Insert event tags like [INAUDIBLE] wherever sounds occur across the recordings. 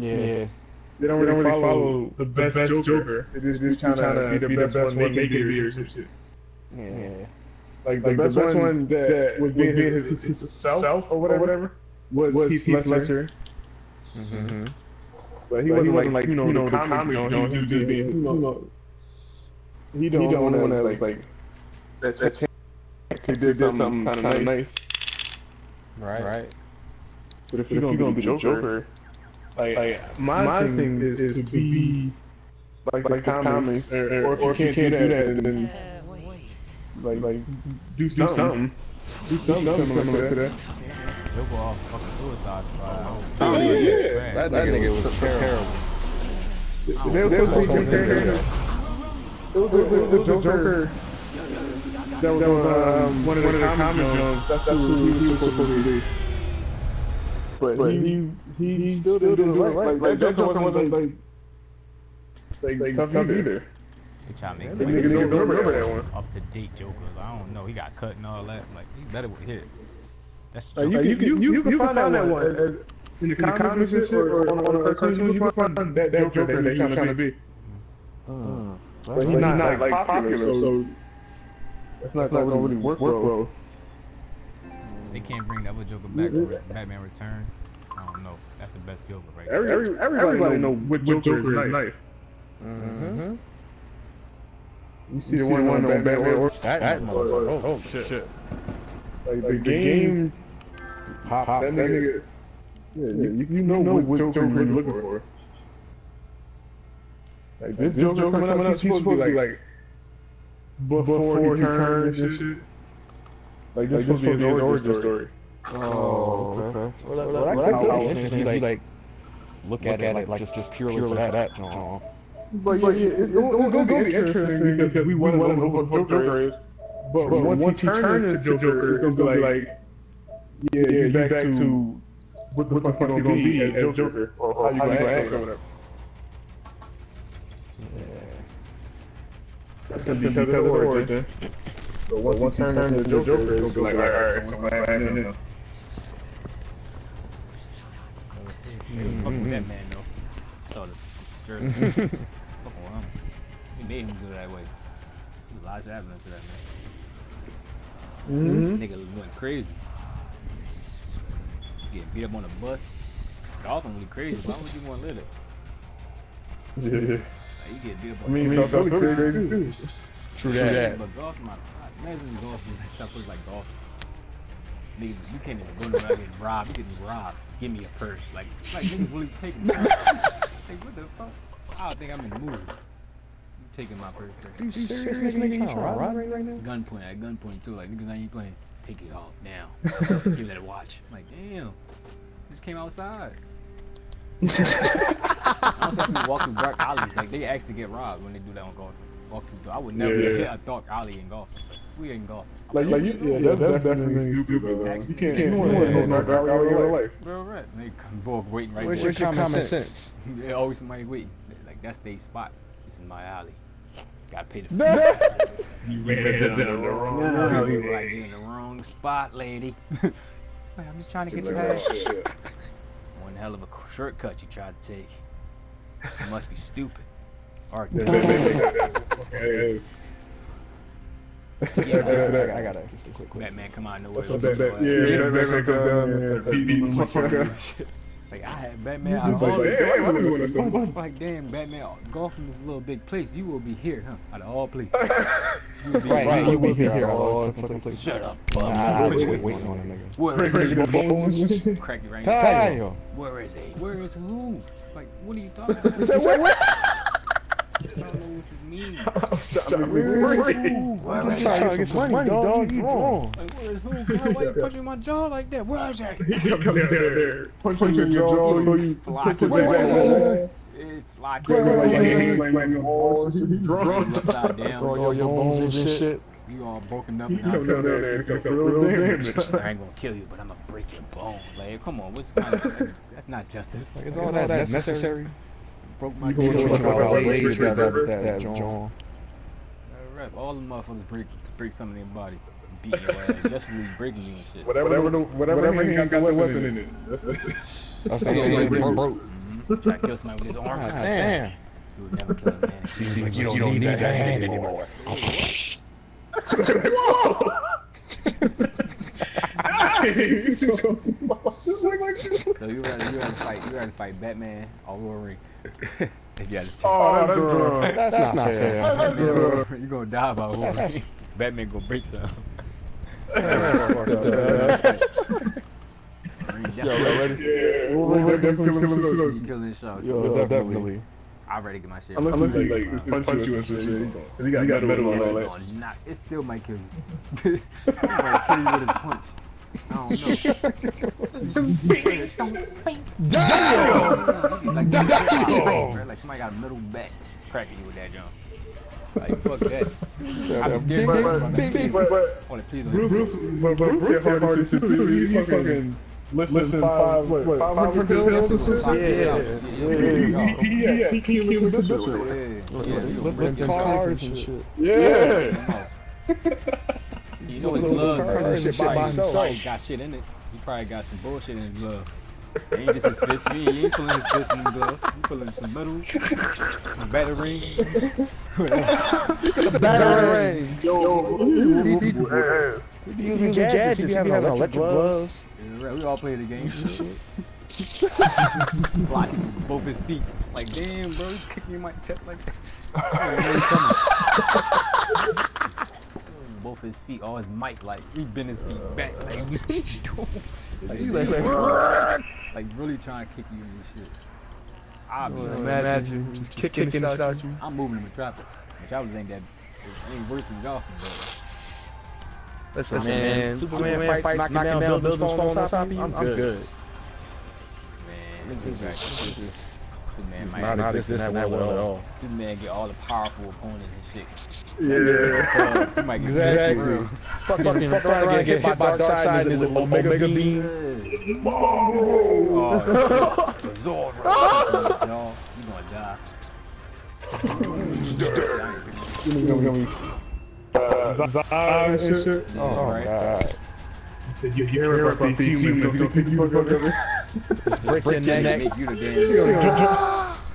Yeah. They don't really, follow, the best, Joker. They just, just trying to be the best, one, make it be or some shit. Yeah. Like, the, best, one that, was being his, his, his self, or whatever, was, Heath, Heath Ledger. Mm-hmm. But he, wasn't, like, like, you know, the comedy Jones. He was just being, you know, he the only one that was like, that, that he did something kind of nice. Right. Right. But if you're gonna be the Joker, like, like my, my thing, thing is, is, to be like, like the comics, or, or, or if you can't, do that, then like, like do something. Do something, do something similar to that. Joker off fucking Suicide Squad. Oh, yeah, yeah. That, that nigga was so terrible. They were supposed to be comparing. It was the Joker that was um, one of the comic Jones. That's who he was supposed to be. But, but he, he, he still didn't do it right. Like, like that Joker wasn't like, like, like tough either. They try to make That nigga like don't remember that one. up to date Joker. I don't know. He got cut and all that. Like he better with hit. That's Like, Joker. you, can, you, you, you can find that one as, in the comics and shit, or on, on the cartoons. You can find that, that Joker that he's trying to be. Mm. But he's not like popular, so that's not gonna really work well. They can't bring the other Joker back for Batman Return. I don't know. That's the best Joker right there. Every, every, everybody know what Joker is knife. Mm-hmm. You see the one on Batman or That, that motherfucker. Oh, shit. like the game. Pop, That nigga. Yeah, you, you know what Joker you're looking for. Like this Joker coming up, he's supposed to be like before he turned and shit. Like this supposed to be his origin story. Oh, oh okay. Well, that, well, that could be interesting. if You like look at it like, like just just purely, for that. Oh. But yeah, yeah it's, it's, it's gonna be interesting because we want to know what Joker is. But, but once, once he turns into Joker, it's gonna be like, yeah, you're back, back to what the fuck you gonna be as Joker, or how you gonna act coming up. That's gonna be the origin. But once, once he turns into Joker, it's gonna be like, alright, so what happened now? Nigga, Fuck with that man though. Saw the jersey. [LAUGHS] Fuck with him. He made him do that way. There's lots of evidence of that man. Mm-hmm. Nigga went crazy. Getting beat up on the bus. Gotham really crazy. Why would you want to live there? Yeah. Like, you get beat up I mean, the South Philly crazy too. True bus. that. But Gotham, I- imagine Gotham, South Philly's like Gotham. Niggas, you can't even go nowhere getting robbed. You getting robbed. Give me a purse. Like, like niggas really taking. [LAUGHS] like, what the fuck? I don't think I'm in the mood. You taking my purse? bro. You serious, nigga? You trying to rob me right now? Gunpoint at gunpoint too. Like niggas, now you playing. Take it off now. [LAUGHS] Give that a watch. I'm like, damn. Just came outside. [LAUGHS] I was having to walk through dark alleys. Like they actually get robbed when they do that on golf. Walk through. I would never Yeah. hit a dark alley in golf. We ain't golf. Like, like you, yeah, that's, that's definitely stupid. Though. You can't, you want to go dark alley all your life. Bro, right. They come both waiting right Where's there. your common sense? [LAUGHS] There's always somebody waiting. Like that's their spot. This is my alley. Gotta pay the [LAUGHS] fee. [LAUGHS] You ran down the wrong No, alley. you like you in the wrong spot, lady. Wait, I'm just trying to get to that. One hell of a shortcut you tried to take. You must be stupid. Or Yeah. I gotta, I gotta just a quick question. Batman come out of nowhere. That's with what your that, ass. yeah, Batman comes down and starts beating motherfucker. Like I had Batman. I It's like, always- damn, I just like damn, Batman. Uh, Gotham is a little big place. You will be here, huh? Out of all places. [LAUGHS] You will be Right, you, you will be here all fucking places. Shut up, Nah, bum. I was Where wait, is waiting he? on a nigga. Where is Break he? the bones. Crack it right Tayo. now. Where is he? Where is who? Like, what are you talking [LAUGHS] about? I don't know what [LAUGHS] you mean. Where is I'm just trying to get some money, dog. You wrong. Why you punching my jaw like that? Where is he? He comes down there, punches your jaw, you you punch the back. wall. It's like, slam your bones and shit. You all broken up come and take some real damage. I ain't gonna kill you, but I'm gonna break your bone. Like, come on, what's that's not justice. Is all that necessary? Broke my You You gonna jaw. talk talking about about Blade Blade that, that, that John. Uh, rap. All the motherfuckers break break something in their body. Beat your ass. Just leave breaking you and shit. Whatever, whatever, the, whatever, hand got the weapon in it. That's it. That's that's the only thing broke. Mhm. try to kill somebody with his arm. God damn. He would never kill a man. Seems like you don't, need, that hand anymore. [LAUGHS] [LAUGHS] So you rather you rather fight you rather fight Batman or Wolverine? [LAUGHS] if you had to choose. Oh, that's wrong. That's, that's not fair. That's wrong. you gonna die by Wolverine. [LAUGHS] Batman gonna break some. That's [LAUGHS] fucked up, man. Wolverine Yo, ready? Yeah, we're we're definitely killing you him. show. Yo, definitely. I ready to get my shit. Unless he like punch you and shit. Cause he got he got metal and all that. It's gonna knock- it still might kill you. it might kill you with his punch. I don't know. like, Damn! like somebody got a middle back cracking you with that jump. Like fuck that. Oh, please don't. Bruce, but, but Bruce hit hard shit too. He, he fucking lifting five, what, what, five hundred pounds or some Five shit? Yeah, Yeah, yeah, He, came with this shit. Yeah, yeah, your cars and shit. Yeah. You know his Lifting gloves, cars bro. shit by He himself. probably got shit in it. He probably got some bullshit in his glove. It ain't just his fist. He ain't, pulling his fist in the glove. He pulling some metal, some battery. The [LAUGHS] battery range. Yo, He- he- whoop. He using gadgets. He be having electric gloves. Yeah, we all play the game. [LAUGHS] Blocking both his feet. Like, damn, bro, you kicking me my chest like that. [LAUGHS] both his feet, all his mic, like, he bent his feet back. Like, [LAUGHS] like, [LAUGHS] He's like, like, like, really trying to kick you in your shit. I'll be like, imagine just kick, kicking it out you. I'm moving to Metropolis. Metropolis ain't that, ain't worse than golf, but Listen, Listen, man, man, Superman, fights, knocking down buildings, falling on top of you. I'm good. man, This is this is Superman it's might not not existing in that world at all. Superman get all the powerful opponents and shit. Yeah. He might get Exactly. Fucking, fucking around and get hit by Darkseid and his Omega beam. Oh, shit. Zod, bro. No, you gonna die. Uh, Zod and shit. Oh my god. Said, you hear about these humans gonna pick you up Break your neck. Make you the damn. [LAUGHS]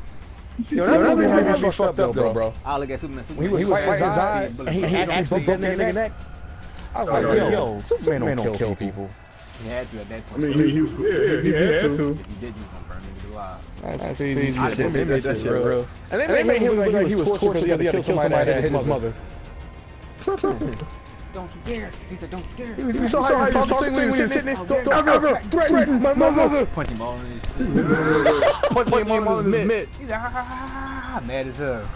Yo, that movie had me fucked up though, bro. I look at Superman. When he was fighting Zod, and he actually broke that nigga neck. I was oh, like, yo, Superman don't kill people. He had to at that point. I mean, he, he, yeah, he had to. if he did, he was gonna burn niggas alive. That's crazy I- shit. they They made that shit real. And they made him look like he was tortured because he had to kill somebody that hit his mother. Don't you dare! He said, "Don't you dare!" You saw how he was talking when he was sitting there? Don't ever threaten my mother! Punch him all in his [LAUGHS] shit. Punching him on his mitt. He's like, mad as hell.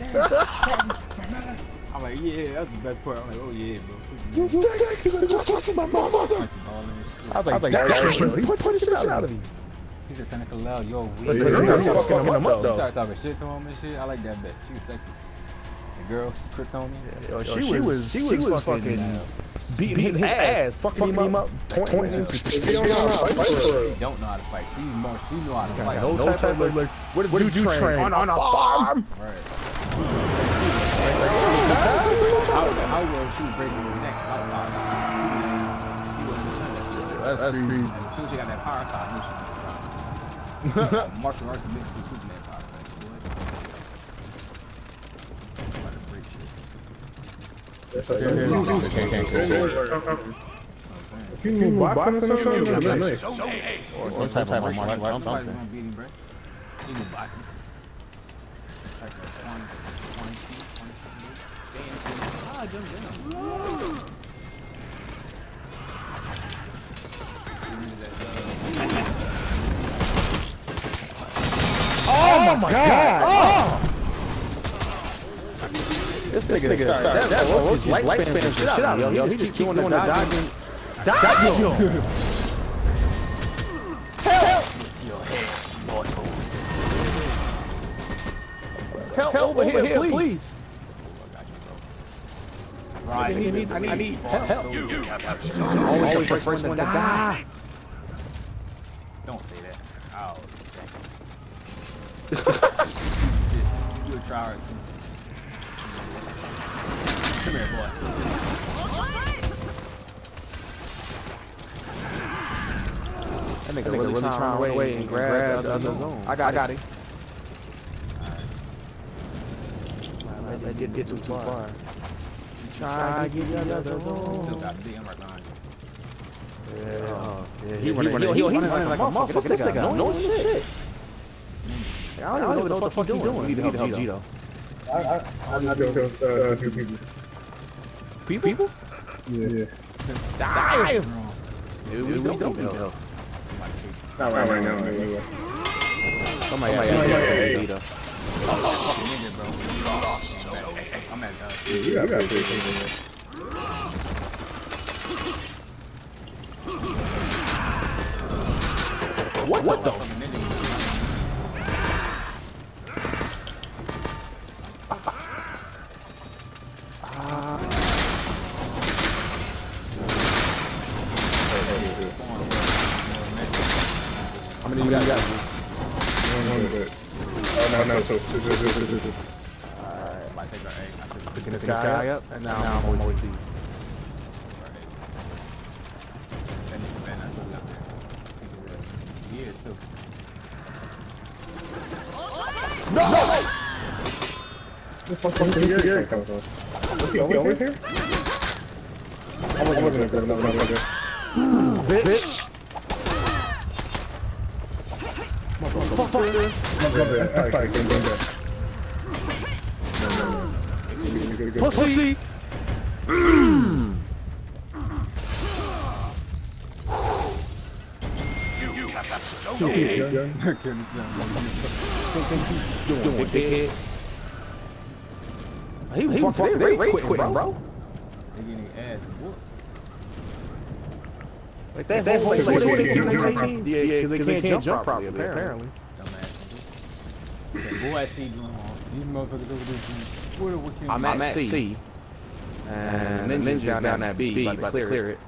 [LAUGHS] I'm like, yeah, that's the best part. I'm like, oh yeah, bro. Touching my mother! Punch him all in his shit. I was like, damn, he punched the shit out of me. He said, Seneca Lel, you're Yeah, weak. yeah, He yeah. was fucking him up He started talking shit to him and shit. I like that bitch. She's was sexy. The girl, Kryptonian. Oh, Yo, she was, she was fucking beating his ass, fucking him up, pointing him. He don't know how to fight for She don't know how to fight. She more, she know how to fight. No type of like, what did you train on on a farm? Right. How, how well she was breaking his neck. That's crazy. As soon as she got that power shot, I knew she was. [LAUGHS] Martial arts mixed with Superman power. Like, boy. About to break shit. That's like- If you or something. Or some type of martial arts, something. gonna beat him, bro. He was boxing. Like 20, 20 feet, 20 feet. Ah, jump down. Oh my god! Oh! This nigga, nigga started that, that was his light spinning shit out of him, yo. He just keep doing the dodging. Dodge Dodging! Help! Help over here, please! Right. I need, I need, I need help. You, you I'm Always the first one to die. Don't say that. Oh, Ow. Shit. [LAUGHS] You a tryhard too. Come here, boy. That nigga really trying to run away and grab the other zone. I got, I got it. Alright. That didn't get too too far. Try to get the other Still zone. got the DM right behind you. Yeah, uh, yeah, he running, he, he, he running like a motherfucker. This nigga annoying as shit. Yeah, I don't even know what the fuck he doing. We need to help Gito. I, I, I'm not doing uh, two people. People? People? Yeah, yeah. Die! Dude, we don't need help. Somebody take Not right, right now, anyway. Somebody yeah, has yeah, to yeah. Gito. the nigga, bro. I'm at, uh, Yeah, you got three people. What, what the? Oh, no, no, so. Alright, might take our egg. I took Picking this guy up, and now I'm way to you. our egg. That nigga man, I took out there. He is too. The fuck is here? Here from? Was he always here? I wasn't at no, no, no, no. Bitch! Motherfucker! That's probably couldn't do that. No, no, no. Good, good, good. Pussy! Good, good. Doing big head. He was fucking they rage quitting, bro. They getting ass whooped. Like that, that whole Like, like, what what they they can't do, jump like, yeah, yeah, because they can't jump properly, apparently. Dumbass. Nigga. Yeah, boy, I see you doing all. These motherfuckers over there doing. What, what can I'm at C, and the ninja's down, down at B, about to clear it.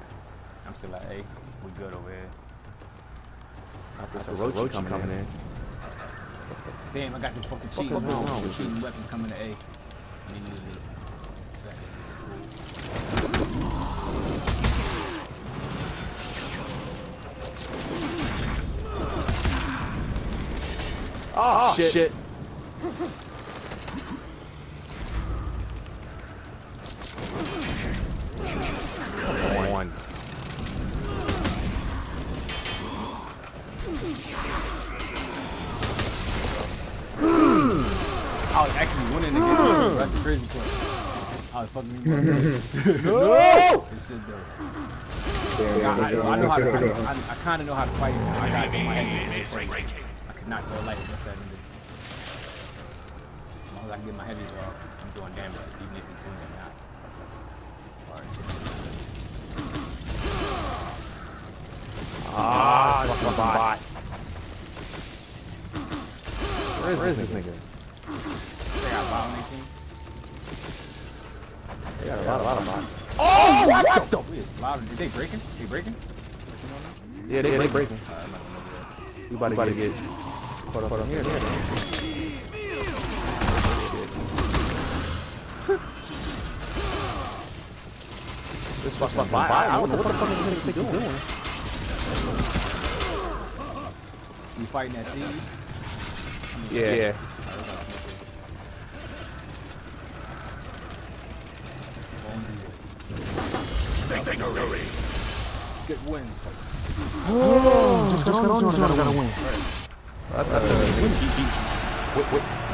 I'm still like, hey, we good over here. After some roach coming in. Damn, I got this fucking Fuck cheating is wrong. wrong with Cheating weapon coming to A. Immediately. Oh, shit. shit. One. I was actually winning the. That's the crazy part. I was fucking with my girl. [LAUGHS] No! This shit though. I, I, I know how to. I, I, I kind of know how to fight. I got it in my head. I could knock your life with that nigga. As long as I can get my heavies off, I'm doing damage, even if he's doing it now. Alright. Ah, fucking bot. Where is this nigga? They got bottom 18. They got a lot, a lot of bots. Oh, what the? Wait, loud. Is they breaking? They breaking? Yeah, they, they breaking. Alright, I'm not gonna do that. You about to get caught up on here. This fucking bot. I don't know what the fuck is this nigga doing. You fighting that thief? Yeah. yeah. Good win. Oh, just, just got on, just gotta, gotta win. That's, that's, that's, win